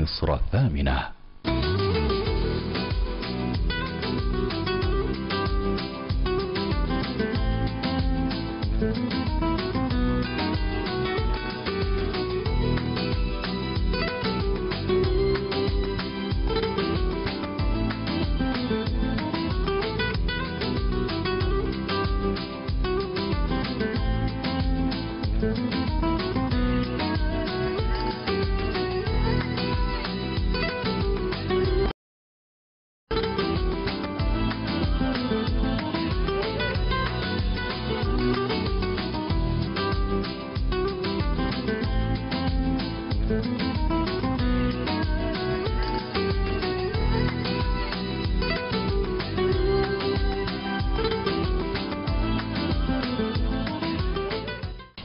مصر الثامنة.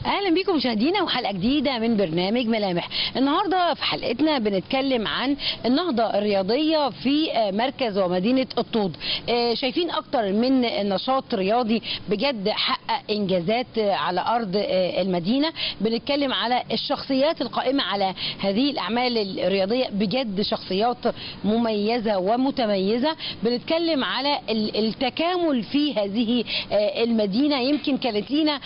أهلا بيكم مشاهدينا وحلقة جديدة من برنامج ملامح. النهارده في حلقتنا بنتكلم عن النهضة الرياضية في آه، مركز ومدينة الطود. آه، شايفين أكتر من نشاط رياضي بجد حقق إنجازات آه، على أرض المدينة. بنتكلم على الشخصيات القائمة على هذه الأعمال الرياضية. بجد شخصيات مميزة ومتميزة. بنتكلم على ال- التكامل في هذه المدينة. يمكن كانت لينا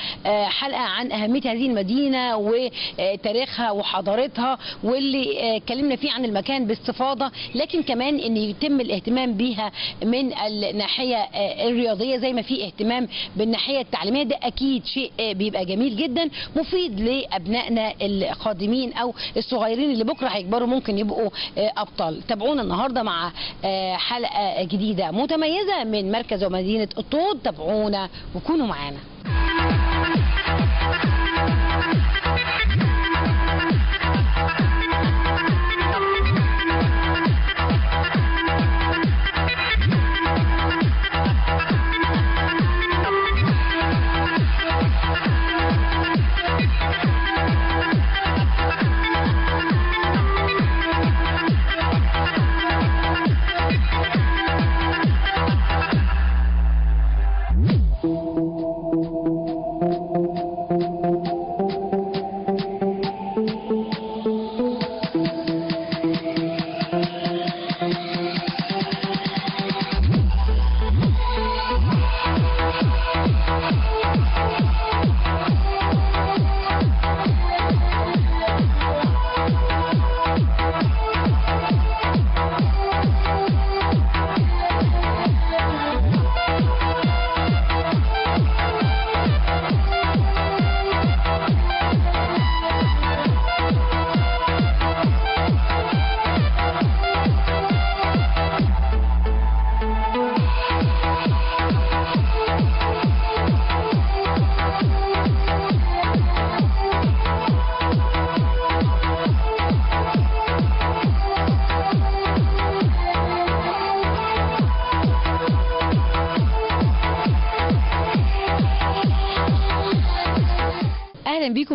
حلقة عن أهمية هذه المدينة وتاريخها وحضارتها واللي اتكلمنا فيه عن المكان باستفاضة لكن كمان إن يتم الاهتمام بيها من الناحية آه، الرياضية زي ما في اهتمام بالناحية التعليمية. ده أكيد شيء بيبقى جميل جدا مفيد لأبنائنا القادمين أو الصغيرين اللي بكرة هيكبروا ممكن يبقوا أبطال. تابعونا النهارده مع حلقة جديدة متميزة من مركز ومدينة الطود تابعونا وكونوا معانا.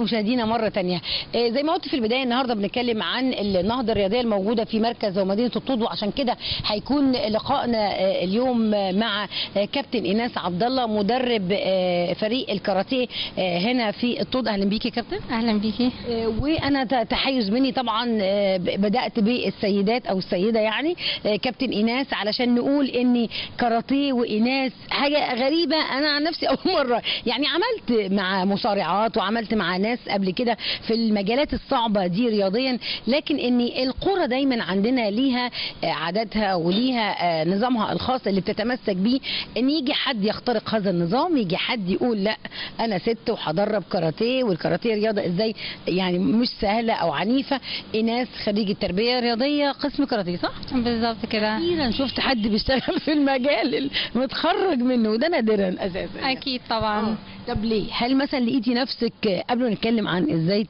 مشاهدينا مرة تانية. آه، زي ما قلت في البداية النهارده بنتكلم عن النهضة الرياضية الموجودة في مركز ومدينة الطود وعشان كده هيكون لقائنا آه، اليوم مع آه، كابتن إيناس عبد الله مدرب فريق الكاراتيه هنا في الطود أهلا بيكي يا كابتن. أهلا بيكي. وأنا تحيز مني طبعا بدأت بالسيدات أو السيدة يعني كابتن إيناس علشان نقول ان كاراتيه وإيناس. حاجة غريبة أنا عن نفسي أول مرة. يعني عملت مع مصارعات وعملت مع ناس قبل كده في المجالات الصعبة دي رياضيا لكن إن القرى دايما عندنا ليها آه، عاداتها وليها آه، نظامها الخاص اللي بتتمسك بيه إن يجي حد يخترق هذا النظام يجي حد يقول لا أنا ست وهدرب كاراتيه والكاراتيه رياضة إزاي يعني مش سهلة أو عنيفة. ايناس خريجه تربيه رياضيه قسم كاراتيه صح؟ بالظبط كده. أخيرا شفت حد بيشتغل في المجال المتخرج منه وده نادرا أساسا. أكيد طبعا. طب ليه؟ هل مثلا لقيتي نفسك قبل ما نتكلم عن إزاي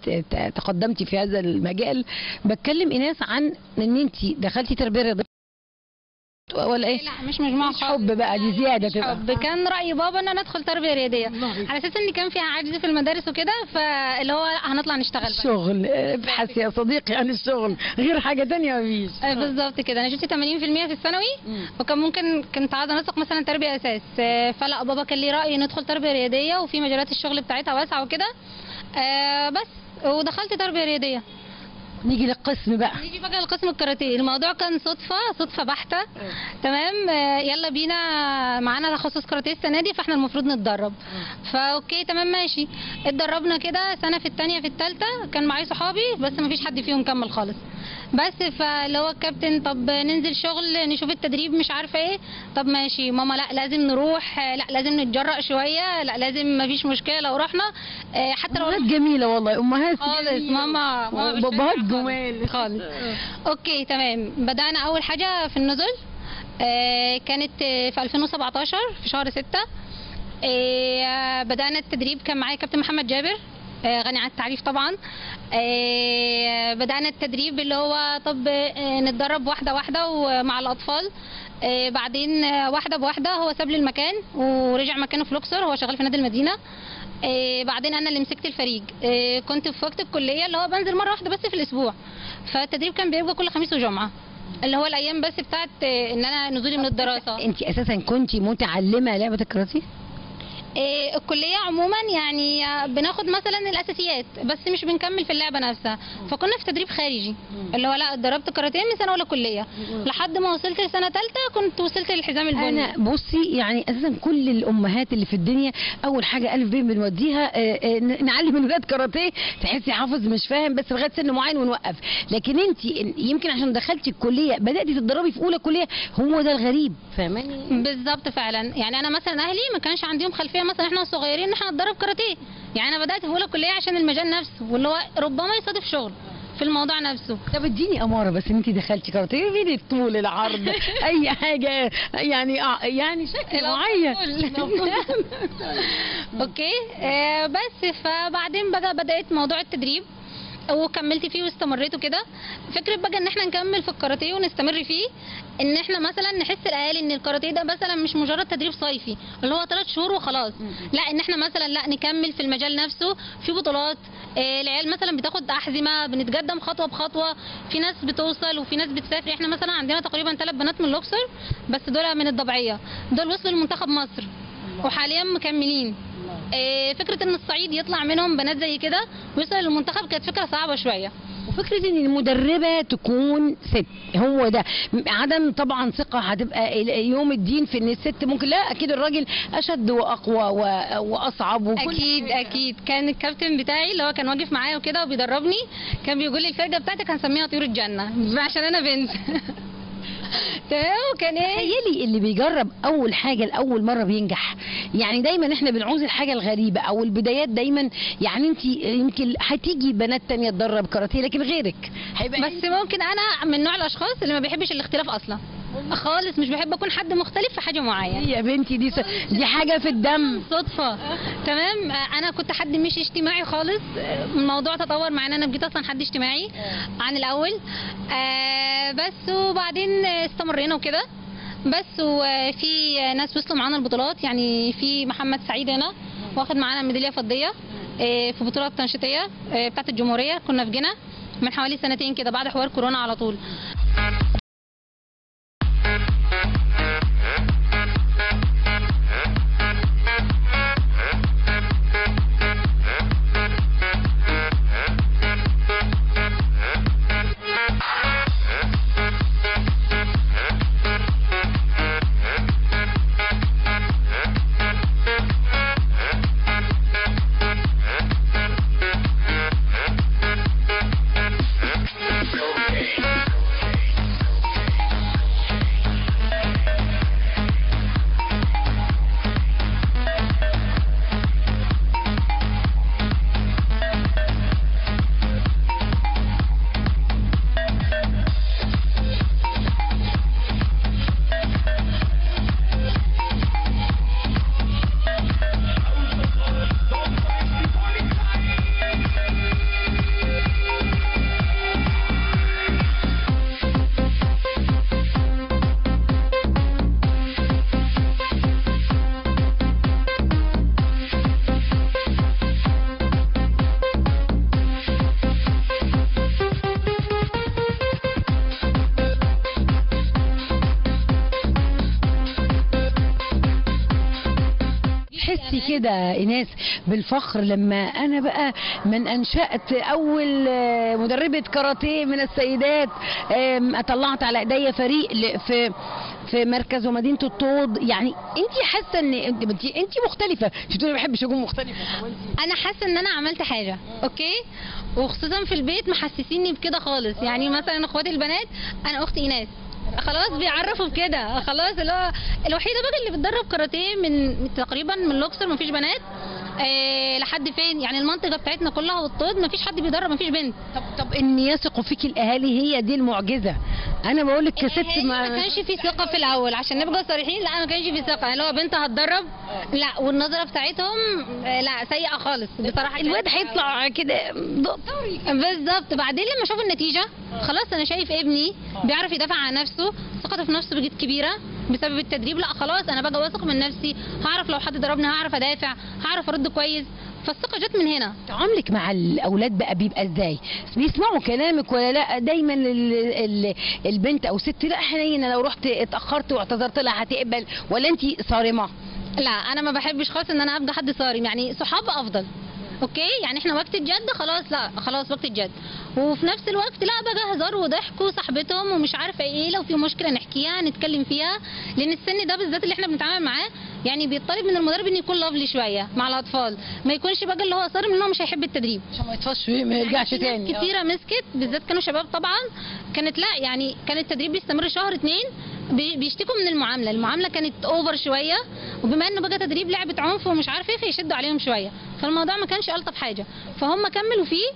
تقدمتي في هذا المجال بتكلم ايناس عن إن انت دخلتي تربية رياضية ولا إيه؟ لا مش مجموعة مش حب بقى دي زيادة تبقى. حب. كان رأي بابا إن أنا أدخل تربية رياضية. على أساس إن كان فيها عجز في المدارس وكده فاللي هو هنطلع نشتغل بقى. الشغل ابحث يا صديقي عن الشغل غير حاجة تانية مفيش. آه، بالظبط كده. أنا جبت 80% في الثانوي. وكان ممكن كنت عايزه انسق مثلا تربية أساس. آه، فلا بابا كان ليه رأي ندخل تربية رياضية وفي مجالات الشغل بتاعتها واسعة وكده. آه، بس ودخلت تربية رياضية. نيجي للقسم بقى. نيجي بقى لقسم الكاراتيه. الموضوع كان صدفة صدفة بحتة. تمام؟ آه، يلا بينا. معانا تخصص كاراتيه السنة دي فاحنا المفروض نتدرب. فاوكي تمام ماشي. اتدربنا كده سنة في الثانية في الثالثه كان معايا صحابي بس ما فيش حد فيهم كمل خالص. بس فاللي هو الكابتن طب ننزل شغل نشوف التدريب مش عارفة إيه. طب ماشي ماما لا لازم نروح آه، لا لازم نتجرأ شوية لا لازم ما فيش مشكلة لو رحنا. آه، حتى لو امهات جميلة والله أمهات. خالص. ماما خالص. جمال خالص. okay تمام. بدأنا أول حاجة في النزل آه كانت آه، في 2017 في شهر 6 آه بدأنا التدريب كان معايا كابتن محمد جابر. آه غني عن التعريف طبعا. آه بدأنا التدريب اللي هو طب آه نتدرب واحدة واحدة ومع الأطفال. آه بعدين آه واحدة بواحدة هو ساب لي المكان ورجع مكانه في لوكسور هو شغال في نادي المدينة. آه بعدين أنا اللي مسكت الفريق. آه كنت في وقت الكلية اللي هو بنزل مرة واحدة بس في الأسبوع. فالتدريب كان بيبقى كل خميس وجمعة. اللي هو الأيام بس بتاعت آه، إن أنا نزولي من الدراسة. أنت أساسا كنت متعلمة لعبة الكاراتيه؟ آه، الكلية عموما يعني بناخد مثلا الأساسيات بس مش بنكمل في اللعبة نفسها. فكنا في تدريب خارجي اللي هو لا اتدربت كاراتيه من سنة اولى كلية. لحد ما وصلت لسنة ثالثه كنت وصلت للحزام البني. أنا بصي يعني أساسا كل الأمهات اللي في الدنيا أول حاجة ألف ب بنوديها آه، آه، نعلم الولاد كاراتيه تحسي حافظ مش فاهم بس لغاية سن معين ونوقف. لكن أنت يمكن عشان دخلتي الكلية بدأتي تتدربي في أولى كلية هو ده الغريب. فاهماني؟ بالظبط فعلا. يعني أنا مثلا أهلي ما كانش عندهم خلفية مثلا إحنا صغيرين إن إحنا نتدرب كاراتيه. يعني أنا بدأت في أولى كلية عشان المجال نفسه واللي هو ربما يصادف شغل في الموضوع نفسه. طب اديني أمارة بس ان انت دخلتي كاراتيه فيني الطول العرض. أي حاجة يعني آه يعني شكل معين. أوكي. آه بس فبعدين بقى بدأت موضوع التدريب. وكملت فيه واستمريت وكده فكرة بقى إن إحنا نكمل في الكاراتيه ونستمر فيه إن إحنا مثلا نحس الاهالي إن الكاراتيه ده مثلا مش مجرد تدريب صيفي اللي هو ثلاث شهور وخلاص. لا إن إحنا مثلا لا نكمل في المجال نفسه في بطولات آه، العيال مثلا بتاخد أحزمة بنتقدم خطوة بخطوة في ناس بتوصل وفي ناس بتسافر. إحنا مثلا عندنا تقريبا ثلاث بنات من الأقصر بس دول من الضبعية. دول وصلوا لمنتخب مصر. وحاليا مكملين. فكرة إن الصعيد يطلع منهم بنات زي كده ويوصل للمنتخب كانت فكرة صعبة شوية. وفكرة إن المدربة تكون ست هو ده. عدم طبعا ثقة هتبقى يوم الدين في إن الست ممكن لا أكيد الراجل أشد وأقوى وأصعب وكل أكيد حاجة. أكيد. كان الكابتن بتاعي اللي هو كان واقف معايا وكده وبيدربني كان بيقول لي الفرقه بتاعتك هنسميها طيور الجنة عشان أنا بنت. تمام وكان إيه؟ تخيلي اللي بيجرب أول حاجة لأول مرة بينجح. يعني دايما إحنا بنعوز الحاجة الغريبة أو البدايات دايما. يعني انت يمكن هتيجي بنات تانية تدرب كاراتيه لكن غيرك. هيبقى بس ممكن أنا من نوع الأشخاص اللي ما بيحبش الاختلاف أصلا. خالص مش بحب أكون حد مختلف في حاجة معينة. يا بنتي دي س... دي حاجة في الدم. صدفة. تمام؟ آه، أنا كنت حد مش اجتماعي خالص. آه، الموضوع تطور مع ان أنا بقيت أصلا حد اجتماعي عن الأول. آه، بس وبعدين استمرينا وكده. بس وفي ناس وصلوا معانا البطولات يعني في محمد سعيد هنا واخد معانا ميدالية فضية آه، في بطولات تنشيطية آه، بتاعت الجمهورية كنا في جنة من حوالي سنتين كده بعد حوار كورونا على طول. كده إيناس بالفخر لما أنا بقى من أنشأت أول آه، مدربة كاراتيه من السيدات طلعت على إيديا فريق في في مركز ومدينة الطود. يعني انت حاسة إن انت انت مختلفة. انت بتقولي ما بحبش أكون مختلفة. أنا حاسة إن أنا عملت حاجة أوكي؟ وخصوصا في البيت محسسيني بكده خالص. يعني مثلا إخواتي البنات أنا أختي إيناس. خلاص بيعرفوا بكده. خلاص اللي هو الوحيدة بقى اللي بتدرب كاراتيه من تقريبا من الاقصر مفيش بنات. إيه لحد فين؟ يعني المنطقة بتاعتنا كلها والطود مفيش حد بيدرب مفيش بنت. طب طب إن يثقوا فيك الأهالي هي دي المعجزة. أنا بقول لك كست هي ما كانش في ثقة في الأول. عشان نبقى صريحين لا ما كانش في ثقة. اللي هو بنت هتدرب؟ لا. والنظرة بتاعتهم؟ آه، لا سيئة خالص بصراحة. الواد هيطلع كده. بالظبط. بعدين لما أشوف النتيجة خلاص أنا شايف ابني بيعرف يدافع عن نفسه ثقته في نفسه بقت كبيرة. بسبب التدريب. لا خلاص أنا بقى واثق من نفسي. هعرف لو حد ضربني هعرف أدافع هعرف أرد كويس. فالثقة جت من هنا. تعاملك مع الأولاد بقى بيبقى إزاي؟ بيسمعوا كلامك ولا لا؟ دايما ال ال البنت أو ست لا حنينه لو رحت اتأخرت واعتذرت لها هتقبل. ولا انت صارمة؟ لا أنا ما بحبش خالص إن أنا أبقى حد صارم. يعني صحاب أفضل. أوكي؟ يعني إحنا وقت الجد خلاص لا خلاص وقت الجد. وفي نفس الوقت لا بقى هزار وضحك وصاحبتهم ومش عارفة إيه. لو في مشكلة نحكيها نتكلم فيها. لأن السن ده بالذات اللي إحنا بنتعامل معاه يعني بيطالب من المدرب ان يكون lovely شوية مع الأطفال. ما يكونش بقى اللي هو صارم لأنه مش هيحب التدريب. عشان ما يطفش ما يرجعش ناس تاني. كتيرة مسكت بالذات كانوا شباب طبعا. كانت لا يعني كان التدريب بيستمر شهر اتنين. بي- بيشتكوا من المعاملة. المعاملة كانت over شوية وبما إنه بقى تدريب لعبة عنف ومش عارف إيه فيشدوا عليهم شوية. فالموضوع ما كانش ألطف حاجة. فهم كملوا فيه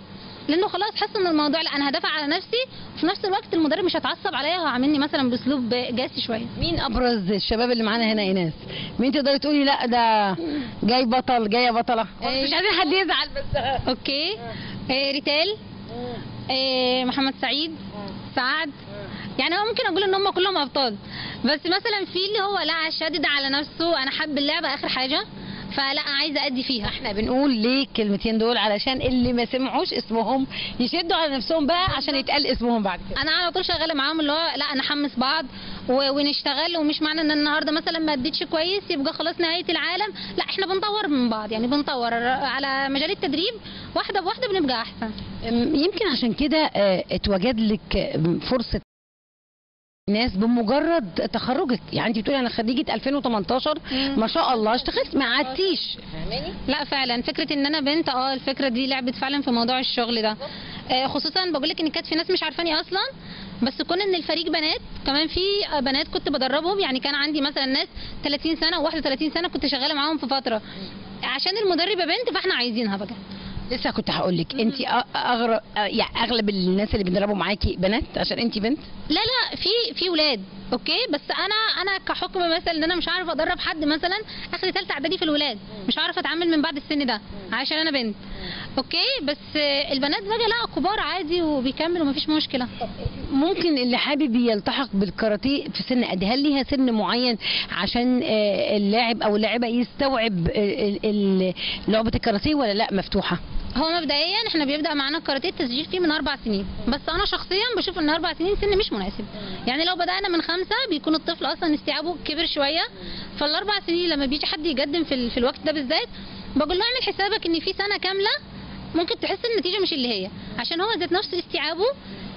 لأنه خلاص حسوا إن الموضوع لأ أنا هدافع على نفسي. وفي نفس الوقت المدرب مش هيتعصب عليا وهيعاملني مثلا بأسلوب قاسي شوية. مين أبرز الشباب اللي معانا هنا ايناس مين تقدري تقولي لأ ده جاي بطل جاية بطلة؟ إيه. مش عايزين حد يزعل بس. okay. إيه ريتال. إيه. محمد سعيد. سعد. يعني هو ممكن أقول إن هم كلهم أبطال. بس مثلا في اللي هو لا شادد على نفسه أنا حب اللعبة آخر حاجة فلا عايزة أدي فيها. إحنا بنقول ليه الكلمتين دول؟ علشان اللي ما سمعوش اسمهم يشدوا على نفسهم بقى عشان يتقال اسمهم بعد كده. أنا على طول شغالة معاهم اللي هو لا نحمس بعض ونشتغل ومش معنى إن النهارده مثلا ما أديتش كويس يبقى خلاص نهاية العالم. لا إحنا بنطور من بعض. يعني بنطور على مجال التدريب واحدة بواحدة بنبقى أحسن. يمكن عشان كده آه، اتوجد لك فرصة ناس بمجرد تخرجك. يعني انت بتقولي أنا خريجة 2018 مم. ما شاء الله. اشتغلت ما قعدتيش. لا فعلا. فكرة إن أنا بنت آه الفكرة دي لعبت فعلا في موضوع الشغل ده. آه، خصوصا بقول لك إن كانت في ناس مش عارفاني أصلا بس كون ان الفريق بنات. كمان في آه، بنات كنت بدربهم. يعني كان عندي مثلا ناس 30 سنة و31 سنة كنت شغالة معاهم في فترة. عشان المدربة بنت فإحنا عايزينها بقى. لسه كنت هقول لك انت اغرب يعني أغلب الناس اللي بيدربوا معاكي بنات عشان انت بنت؟ لا لا في في ولاد okay؟ بس أنا أنا كحكم مثلا إن أنا مش عارفة ادرب حد مثلا اخر ثالثه إعدادي في الولاد مش عارفة أتعامل من بعد السن ده عشان أنا بنت okay؟ بس البنات بقى لأ كبار عادي وبيكملوا مفيش مشكلة. ممكن اللي حابب يلتحق بالكاراتيه في سن قد هل ليها سن معين عشان آه، اللاعب أو اللاعبة يستوعب لعبة الكاراتيه ولا لأ مفتوحة؟ هو مبدئيا إحنا بيبدأ معانا الكاراتيه التسجيل فيه من أربع سنين. بس أنا شخصيا بشوف إن أربع سنين سن مش مناسب. يعني لو بدأنا من خمسة بيكون الطفل أصلا استيعابه كبر شوية. فالأربع سنين لما بيجي حد يقدم في, في الوقت ده بالذات بقول له اعمل حسابك إن في سنة كاملة ممكن تحس النتيجة مش اللي هي. عشان هو ذات نفسه استيعابه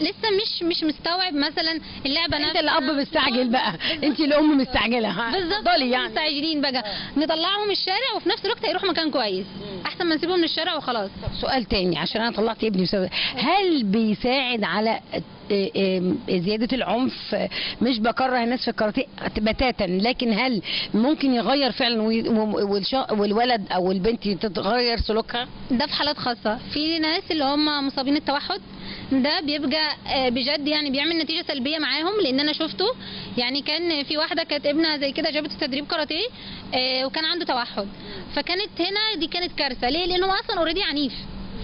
لسه مش مش مستوعب مثلا اللعبة انت. الأب مستعجل بقى. انت الأم مستعجلة. بالظبط يعني. مستعجلين بقى. نطلعهم الشارع وفي نفس الوقت هيروحوا مكان كويس. أحسن ما نسيبهم من الشارع وخلاص سؤال تاني عشان أنا طلعت ابني هل بيساعد على آه، آه، زيادة العنف مش بكره الناس في الكاراتيه بتاتا. لكن هل ممكن يغير فعلا والولد أو البنت تتغير سلوكها؟ ده في حالات خاصة. في ناس اللي هم مصابين التوحد ده بيبقى آه، بجد يعني بيعمل نتيجة سلبية معاهم. لأن أنا شفته يعني كان في واحدة كانت ابنها زي كده جابت تدريب كاراتيه آه، وكان عنده توحد. فكانت هنا دي كانت كارثة. ليه؟ لأنه هو أصلا اوريدي عنيف.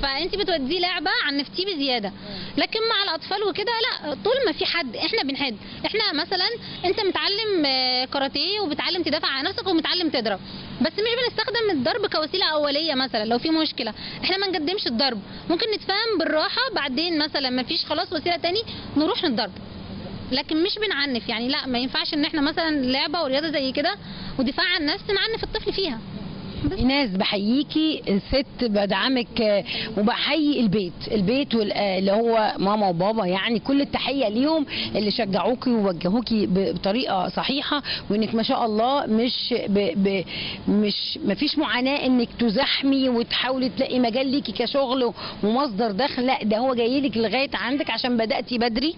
فانت بتوديه لعبة عنفتيه بزيادة. لكن مع الأطفال وكده لا طول ما في حد إحنا بنحد. إحنا مثلا أنت متعلم آه، كاراتيه وبتعلم تدافع عن نفسك ومتعلم تضرب. بس مش بنستخدم الضرب كوسيلة أولية مثلا لو في مشكلة. إحنا ما نقدمش الضرب. ممكن نتفاهم بالراحة بعدين مثلا ما فيش خلاص وسيلة تاني نروح نتضرب لكن مش بنعنف. يعني لا ما ينفعش إن إحنا مثلا لعبة ورياضة زي كده ودفاع عن النفس نعنف الطفل فيها. ايناس بحييكي الست بدعمك آه، وبحيي البيت. البيت آه، اللي هو ماما وبابا يعني كل التحية ليهم اللي شجعوكي ووجهوكي بطريقة صحيحة وإنك ما شاء الله مش ب ب مش ما فيش معاناة إنك تزاحمي وتحاولي تلاقي مجال ليكي كشغل ومصدر دخل. لا ده هو جاي لك لغاية عندك عشان بدأتي بدري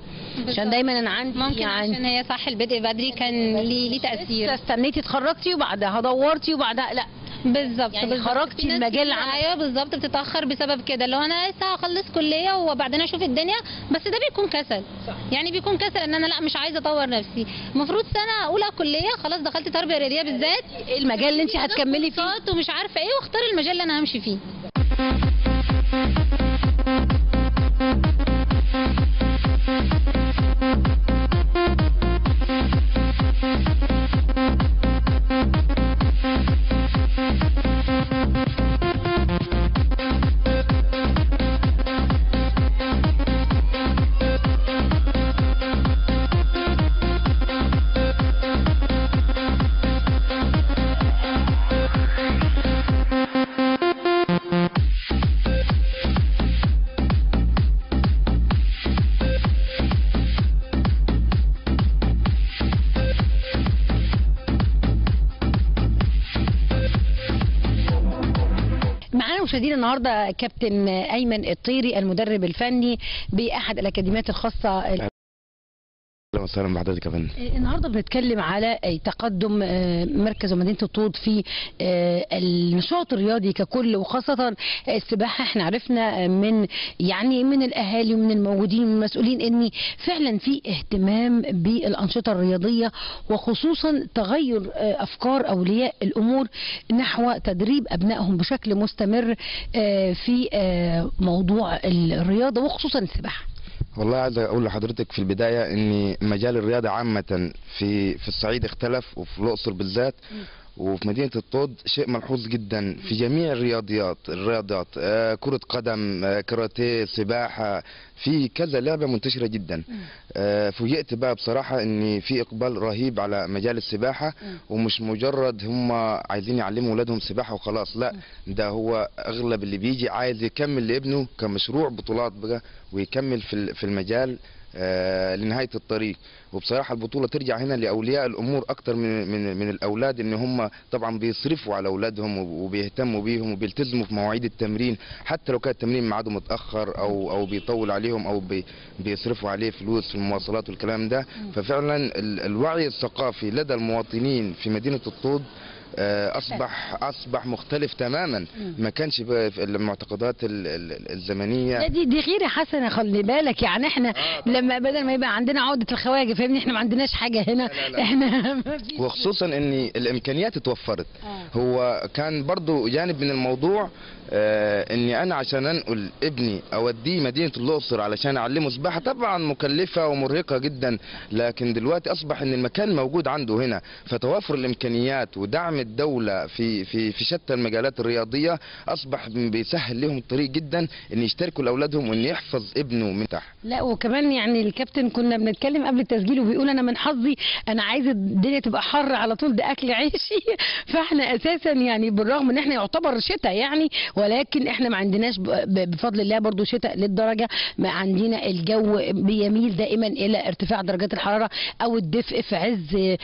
عشان. دايما أنا عندي ممكن يعني عشان هي صح البدء بدري كان ليه ليه تأثير. استنيتي اتخرجتي وبعدها دورتي وبعدها لا. بالظبط يعني. خرجتي المجال العملي. أيوه بالظبط بتتأخر بسبب كده لو أنا لسه هخلص كلية وبعدين أشوف الدنيا بس ده بيكون كسل صح. يعني بيكون كسل إن أنا لأ مش عايزة أطور نفسي المفروض سنة أولى كلية خلاص دخلت تربية رياضية بالذات المجال اللي انت هتكملي فيه ومش عارفة إيه واختار المجال اللي أنا همشي فيه معانا مشاهدينا النهارده كابتن ايمن الطيري المدرب الفني باحد الاكاديميات الخاصه أهلا وسهلا بحضرتك يا فندم. النهارده بنتكلم على تقدم آه، مركز ومدينة الطود في آه، النشاط الرياضي ككل وخاصة السباحة. إحنا عرفنا من يعني من الأهالي ومن الموجودين من المسؤولين إن فعلا في اهتمام بالأنشطة الرياضية وخصوصا تغير آه، أفكار أولياء الأمور نحو تدريب أبنائهم بشكل مستمر آه، في آه، موضوع الرياضة وخصوصا السباحة. والله عايز أقول لحضرتك في البداية إن مجال الرياضة عامة في في الصعيد اختلف وفي الأقصر بالذات. وفي مدينة الطود شيء ملحوظ جدا. في جميع الرياضيات الرياضات آه كرة قدم آه كاراتيه سباحة في كذا لعبة منتشرة جدا. آه فوجئت بقى بصراحة ان في إقبال رهيب على مجال السباحة ومش مجرد هم عايزين يعلموا اولادهم سباحة وخلاص لا ده هو أغلب اللي بيجي عايز يكمل لابنه كمشروع بطولات بقى ويكمل في ال- في المجال لنهاية الطريق. وبصراحة البطولة ترجع هنا لأولياء الأمور أكتر من من من الأولاد إن هم طبعا بيصرفوا على أولادهم وبيهتموا بيهم وبيلتزموا في مواعيد التمرين. حتى لو كان التمرين ميعاده متأخر أو أو بيطول عليهم أو بي بيصرفوا عليه فلوس في المواصلات والكلام ده. ففعلا ال- الوعي الثقافي لدى المواطنين في مدينة الطود آه، اصبح أصبح مختلف تماما. ما كانش المعتقدات ال- ال- الزمنية. دي دي غيرة حسنة خلي بالك. يعني إحنا لما بدل ما يبقى عندنا عقدة الخواجة فاهمني؟ إحنا ما عندناش حاجة هنا. لا، لا. إحنا وخصوصا إن الإمكانيات اتوفرت. آه. هو كان برضو جانب من الموضوع آه إني أنا عشان أنقل ابني أوديه مدينة الأقصر علشان أعلمه سباحة. طبعا مكلفة ومرهقة جدا لكن دلوقتي أصبح إن المكان موجود عنده هنا. فتوافر الإمكانيات ودعم الدولة في في في شتى المجالات الرياضية أصبح بيسهل لهم الطريق جدا إن يشتركوا لأولادهم وإن يحفظ ابنه من تحت. لا وكمان يعني الكابتن كنا بنتكلم قبل التسجيل وبيقول أنا من حظي أنا عايز الدنيا تبقى حر على طول ده أكل عيشي. فإحنا أساسا يعني بالرغم إن إحنا يعتبر شتاء يعني ولكن إحنا ما عندناش بفضل الله برضو شتاء للدرجة. ما عندنا الجو بيميل دائما إلى ارتفاع درجات الحرارة أو الدفء في عز آه،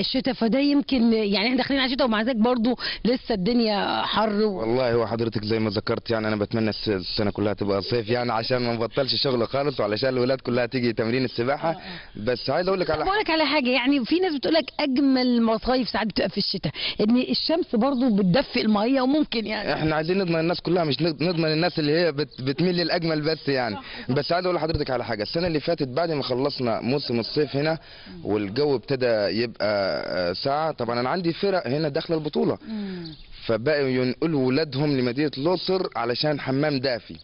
الشتاء. فده يمكن يعني إحنا داخلين على الشتاء ومع ذلك برضو لسه الدنيا حر و... والله هو حضرتك زي ما ذكرت يعني أنا بتمنى الس- السنة كلها تبقى صيف يعني عشان ما نبطلش شغل خالص وعلشان الولاد كلها تيجي تمرين السباحة. بس عايز أقول لك على بقول لك على حاجة يعني في ناس بتقول لك أجمل مصايف ساعات بتبقى في الشتاء. إن الشمس برضو بتدفي المية وممكن يعني. إحنا عايزين نضمن الناس كلها مش نض- نضمن الناس اللي هي بت بتميل للأجمل بس يعني. بس عايز أقول لحضرتك على حاجة السنة اللي فاتت بعد ما خلصنا موسم الصيف هنا والجو ابتدى يبقى آه، ساعه طبعا أنا عندي فرق هنا داخله البطولة. فبقوا ينقلوا ولادهم لمدينة الأقصر علشان حمام دافي.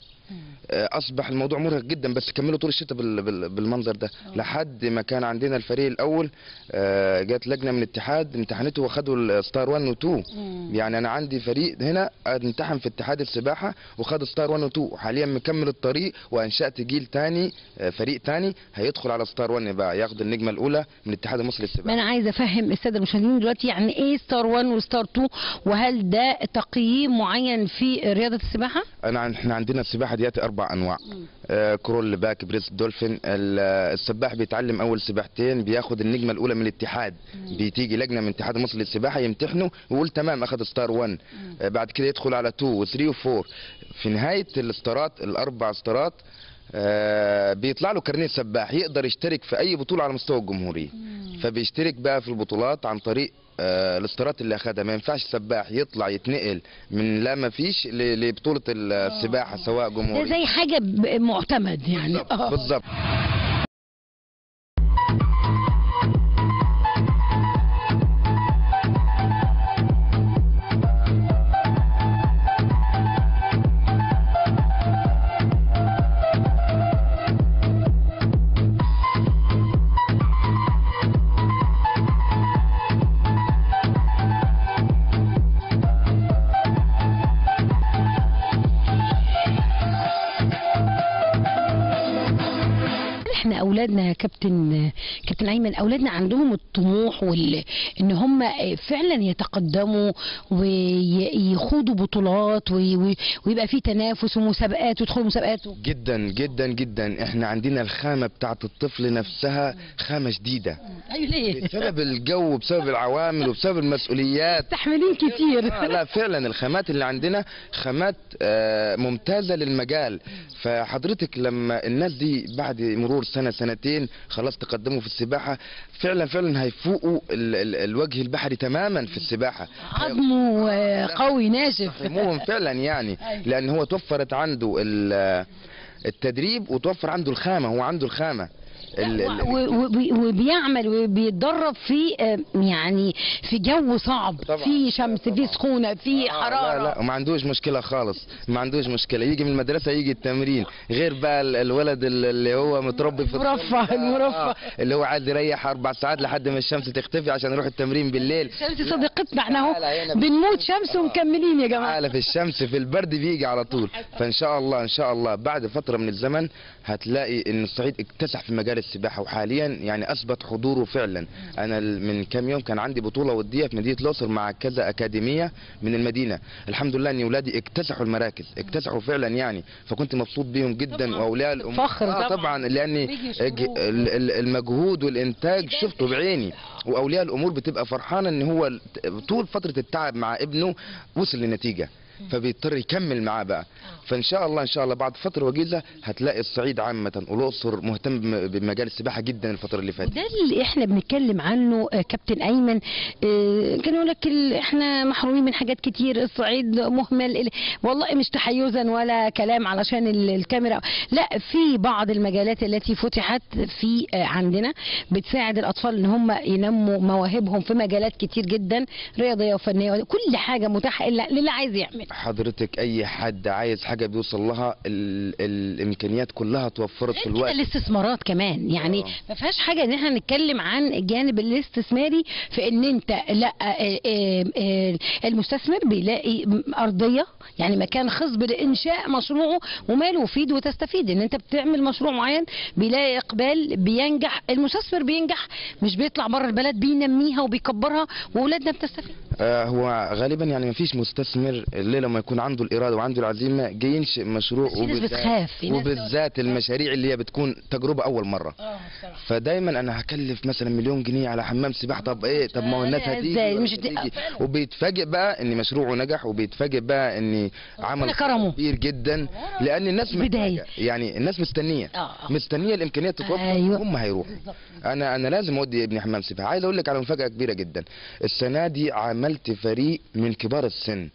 أصبح الموضوع مرهق جدا بس كملوا طول الشتاء بال- بال- بالمنظر ده. لحد ما كان عندنا الفريق الأول آه، جت لجنة من الاتحاد امتحنته واخدوا الستار 1 و 2 يعني أنا عندي فريق هنا امتحن في اتحاد السباحة وخد star 1 و 2 حاليا مكمل الطريق وأنشأت جيل تاني آه، فريق تاني هيدخل على star 1 بقى ياخد النجمة الأولى من الاتحاد المصري ما للسباحه أنا عايزة أفهم السادة المشاهدين دلوقتي يعني إيه star 1 و star 2 وهل ده تقييم معين في رياضة السباحة؟ أنا إحنا عندنا السباحة دياتي أربع أنواع. آه crawl back breast dolphin. ال- السباح بيتعلم أول سباحتين بياخد النجمة الأولى من الاتحاد. بتيجي لجنة من الاتحاد المصري للسباحة يمتحنه ويقول تمام أخذ ستار 1 آه بعد كده يدخل على 2 و3 و4 في نهاية الستارات الأربع ستارات آه بيطلع له كارنيه سباح يقدر يشترك في أي بطولة على مستوى الجمهورية. فبيشترك بقى في البطولات عن طريق آه الاستارات اللي اخدها ما ينفعش سباح يطلع يتنقل من لا ما فيش لبطولة السباحة سواء ده جمهوريه زي حاجة معتمد يعني. بالظبط. إحنا اولادنا يا كابتن كابتن ايمن اولادنا عندهم الطموح وال ان هم فعلا يتقدموا ويخوضوا بطولات وي- وي- ويبقى في تنافس ومسابقات ويدخلوا مسابقات. جدا جدا جدا. إحنا عندنا الخامة بتاعت الطفل نفسها خامة شديدة. أيوه ليه؟ بسبب الجو بسبب العوامل وبسبب المسؤوليات. مستحملين كتير. آه لا فعلا الخامات اللي عندنا خامات آه ممتازة للمجال. فحضرتك لما الناس دي بعد مرور سنة سنتين خلاص تقدموا في السباحة. فعلا فعلا هيفوقوا ال ال الوجه البحري تماما في السباحة. عظمه قوي ناشف. يفهموهم فعلا يعني. لأن هو توفرت عنده ال- التدريب وتوفر عنده الخامة هو عنده الخامة. ال- ال- و- و- وبيعمل وبيتدرب في آه، يعني في جو صعب. طبعاً. في شمس في سخونة في آه، حراره لا لا وما عندوش مشكلة خالص. ما عندوش مشكلة. يجي من المدرسة يجي التمرين. غير بقى ال- الولد ال- اللي هو متربي في المرفه،. المرفه. آه، اللي هو عايز يريح أربع ساعات لحد ما الشمس تختفي عشان يروح التمرين بالليل. شمس صديقتنا إحنا اهو بنموت شمس ومكملين يا جماعة. تعالى في الشمس في البرد بيجي على طول. فإن شاء الله إن شاء الله بعد فترة من الزمن هتلاقي إن الصعيد اكتسح في مجال السباحة. وحاليا يعني أثبت حضوره فعلا. أنا من كام يوم كان عندي بطولة ودية في مدينة الأقصر مع كذا أكاديمية من المدينة. الحمد لله ان اولادي اكتسحوا المراكز اكتسحوا فعلا يعني. فكنت مبسوط بيهم جدا. وأولياء الأمور فخر آه طبعاً. لأن المجهود والإنتاج شفته بعيني. وأولياء الأمور بتبقى فرحانة إن هو طول فترة التعب مع ابنه وصل لنتيجة. فبيضطر يكمل معاه بقى. فإن شاء الله إن شاء الله بعد فترة وجيزة هتلاقي الصعيد عامة والأقصر مهتم بم- بمجال السباحة جدا الفترة اللي فاتت. وده اللي إحنا بنتكلم عنه آه، كابتن أيمن. آه، كان يقول لك إحنا محرومين من حاجات كتير الصعيد مهمل ال- والله مش تحيزا ولا كلام علشان ال- الكاميرا. لا في بعض المجالات التي فتحت في آه، عندنا بتساعد الأطفال إن هم ينموا مواهبهم في مجالات كتير جدا رياضية وفنية كل حاجة متاحة إلا للي عايز يعمل. حضرتك أي حد عايز حاجة بيوصل لها ال الإمكانيات كلها توفرت في الوقت. الاستثمارات كمان؟ يعني آه. ما فيهاش حاجة إن إحنا نتكلم عن الجانب الاستثماري في إن أنت لأ آه، آه، المستثمر بيلاقي أرضية يعني مكان خصب لإنشاء مشروعه وماله يفيد وتستفيد. إن أنت بتعمل مشروع معين بيلاقي إقبال بينجح المستثمر بينجح مش بيطلع بره البلد بينميها وبيكبرها وأولادنا بتستفيد. آه، هو غالبا يعني ما فيش مستثمر اللي لما يكون عنده الإرادة وعنده العزيمة جاي ينشئ مشروع وبالذات- وبالذات المشاريع اللي هي بتكون تجربة أول مرة. فدايما أنا هكلف مثلا مليون جنيه على حمام سباحة. طب إيه؟ طب ما هو الناس لا، هتيجي مش مش هت- هتيجي. وبيتفاجئ بقى إن مشروعه نجح وبيتفاجئ بقى إن عمل. كبير جدا لأن الناس بداية. محتاجة. يعني الناس مستنية. آه، آه. مستنية الإمكانيات تتوفر أيوة. هم هيروحوا. أنا أنا لازم أودي ابني حمام سباحة. عايز أقول لك على مفاجأة كبيرة جدا. السنة دي عملت فريق من كبار السن.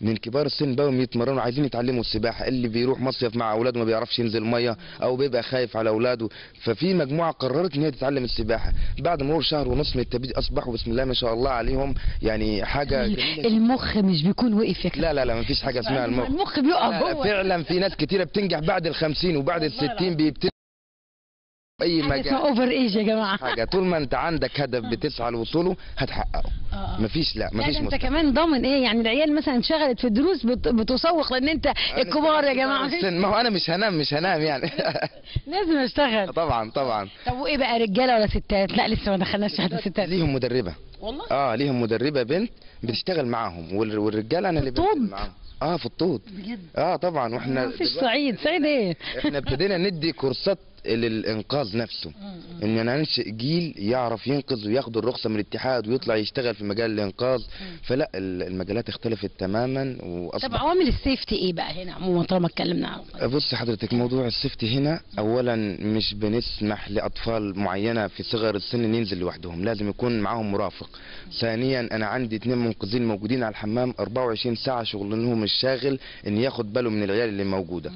من كبار السن بقوا يتمرنوا عايزين يتعلموا السباحة. اللي بيروح مصيف مع أولاده ما بيعرفش ينزل مية أو بيبقى خايف على أولاده. ففي مجموعة قررت إن هي تتعلم السباحة. بعد مرور شهر ونص من التدريب أصبحوا بسم الله ما شاء الله عليهم يعني حاجة جميلة المخ مش بيكون وقف يا لا لا لا ما فيش حاجة اسمها المخ. المخ بيقف لا جوه. فعلا في ناس كتيرة بتنجح بعد ال 50 وبعد ال 60 بيبتدوا أي حاجة اسمها مجال over age يا جماعة. حاجة. طول ما أنت عندك هدف بتسعى لوصوله هتحققه. مفيش لا مفيش ده أنت كمان ضامن إيه؟ يعني العيال مثلا انشغلت في الدروس بت- بتسوق لأن أنت الكبار يا جماعة. ما هو أنا مش هنام مش هنام يعني. لازم أشتغل. طبعا طبعا. طب وإيه بقى رجالة ولا ستات؟ لا لسه ما دخلناش في حتة ستات. ليهم مدربة. والله؟ آه ليهم مدربة بنت بتشتغل معاهم. وال- والرجالة أنا اللي؟ بنزل معاهم. آه في الطود بجد؟ آه طبعا. وإحنا ما فيش دلوقتي- صعيد. صعيد إيه؟ إحنا ابتدينا ندي كورسات للإنقاذ نفسه. إن أنا انشئ جيل يعرف ينقذ وياخد الرخصة من الاتحاد ويطلع يشتغل في مجال الإنقاذ. فلا ال- المجالات اختلفت تماما طب واصبح عوامل السيفتي إيه بقى هنا؟ عموما طالما اتكلمنا عنه بص حضرتك موضوع السيفتي هنا اولا مش بنسمح لأطفال معينة في صغر السن إن ينزل لوحدهم لازم يكون معاهم مرافق. ثانيا أنا عندي اتنين منقذين موجودين على الحمام 24 ساعة شغلهم الشاغل إن ياخد باله من العيال اللي موجودة.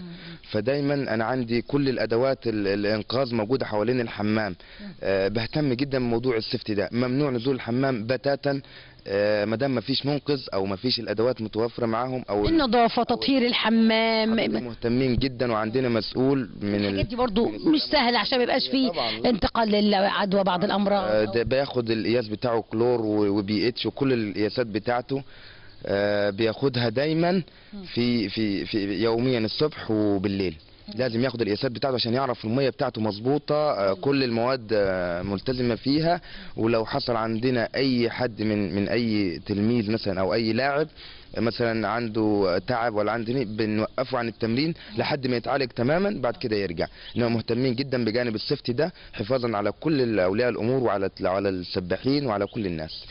فدايما أنا عندي كل الأدوات ال- الإنقاذ موجوده حوالين الحمام. أه بهتم جدا بموضوع ال safety ده. ممنوع نزول الحمام بتاتا. أه ما دام ما فيش منقذ أو ما فيش الأدوات متوفرة معاهم أو النظافة؟ تطهير الحمام؟ مهتمين جدا وعندنا مسؤول من ال... الحاجات دي برضو مش سهل عشان ما يبقاش فيه. انتقال للعدوى بعض آه، الامراض ده بياخد القياس بتاعه كلور وبي اتش وكل القياسات بتاعته. آه، بياخدها دايما في في في يوميا الصبح وبالليل. لازم ياخد القياسات بتاعته عشان يعرف المية بتاعته مظبوطة آه، كل المواد آه، ملتزمة فيها. ولو حصل عندنا أي حد من من أي تلميذ مثلا أو أي لاعب مثلا عنده تعب ولا عنده بنوقفه عن التمرين لحد ما يتعالج تماما بعد كده يرجع. انهم مهتمين جدا بجانب السيفتي ده حفاظا على كل اولياء الأمور وعلى على السباحين وعلى كل الناس.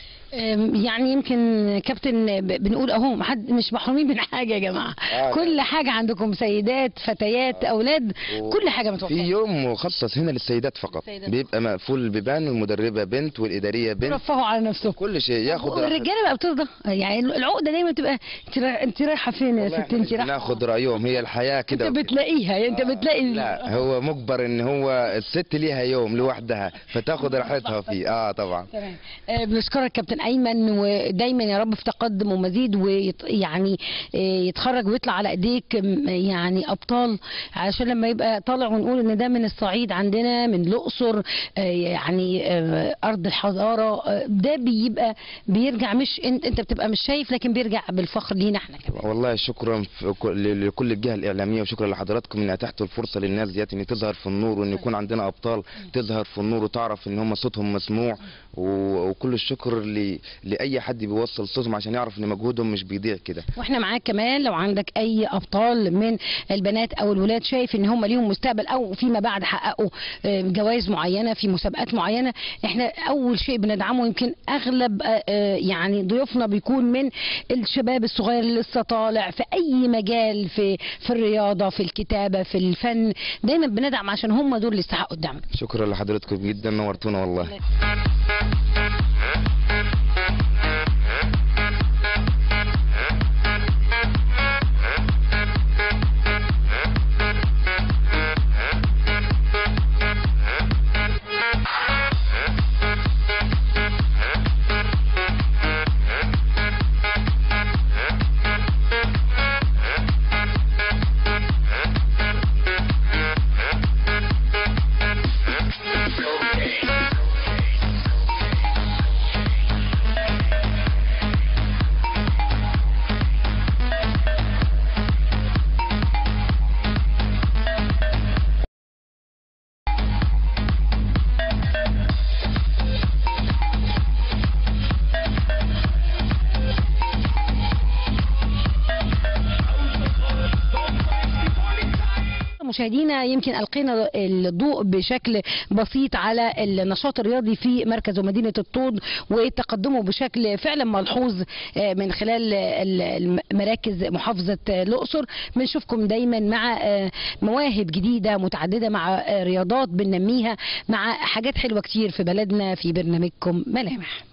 يعني يمكن كابتن بنقول أهو محد مش محرومين من حاجة يا جماعة. آه، لا. كل حاجة عندكم سيدات فتيات أولاد و- كل حاجة في متوفره يوم مخصص هنا للسيدات فقط. السيدات بيبقى مقفول البيبان والمدربة بنت والإدارية بنت. رفهوا على نفسهم. كل شيء ياخد. والرجالة بقى بترضى يعني العقدة دايما تبقى انت را- انت رايحة فين يا ست؟ انت رايحه ناخد رأيهم. هي الحياة كده. انت. بتلاقيها انت بتلاقي لا هو مجبر إن هو الست ليها يوم لوحدها فتاخد راحتها فيه. آه طبعا. تمام. آه، بنشكرك كابتن أيمن ودايما يا رب في تقدم ومزيد ويعني يتخرج ويطلع على ايديك يعني أبطال. عشان لما يبقى طالع ونقول إن ده من الصعيد عندنا من الأقصر آه، يعني آه، أرض الحضارة آه، ده بيبقى بيرجع مش أنت بتبقى مش شايف لكن بيرجع بالفخر لينا إحنا كمان. والله شكرا لكل الجهة الإعلامية وشكرا لحضراتكم ان اتحتوا الفرصة للناس ديت إن تظهر في النور وإن يكون عندنا أبطال تظهر في النور وتعرف إن هم صوتهم مسموع. وكل الشكر ل... لأي حد بيوصل صوتهم عشان يعرف إن مجهودهم مش بيضيع كده. وإحنا معاك كمان لو عندك أي أبطال من البنات أو الولاد شايف إن هم ليهم مستقبل أو فيما بعد حققوا آه، جوائز معينة في مسابقات معينة إحنا أول شيء بندعمه يمكن أغلب آه، آه، يعني ضيوفنا بيكون من الشباب الصغير اللي لسه طالع في أي مجال في في الرياضة في الكتابة في الفن. دايما بندعم عشان هم دول اللي يستحقوا الدعم. شكرا لحضراتكم جدا نورتونا والله. مشاهدينا يمكن ألقينا الضوء بشكل بسيط على النشاط الرياضي في مركز ومدينة الطود وتقدمه بشكل فعلا ملحوظ آه، من خلال ال- مراكز محافظة الأقصر. بنشوفكم دايما مع آه، مواهب جديدة متعددة مع آه، رياضات بننميها مع حاجات حلوة كتير في بلدنا في برنامجكم ملامح.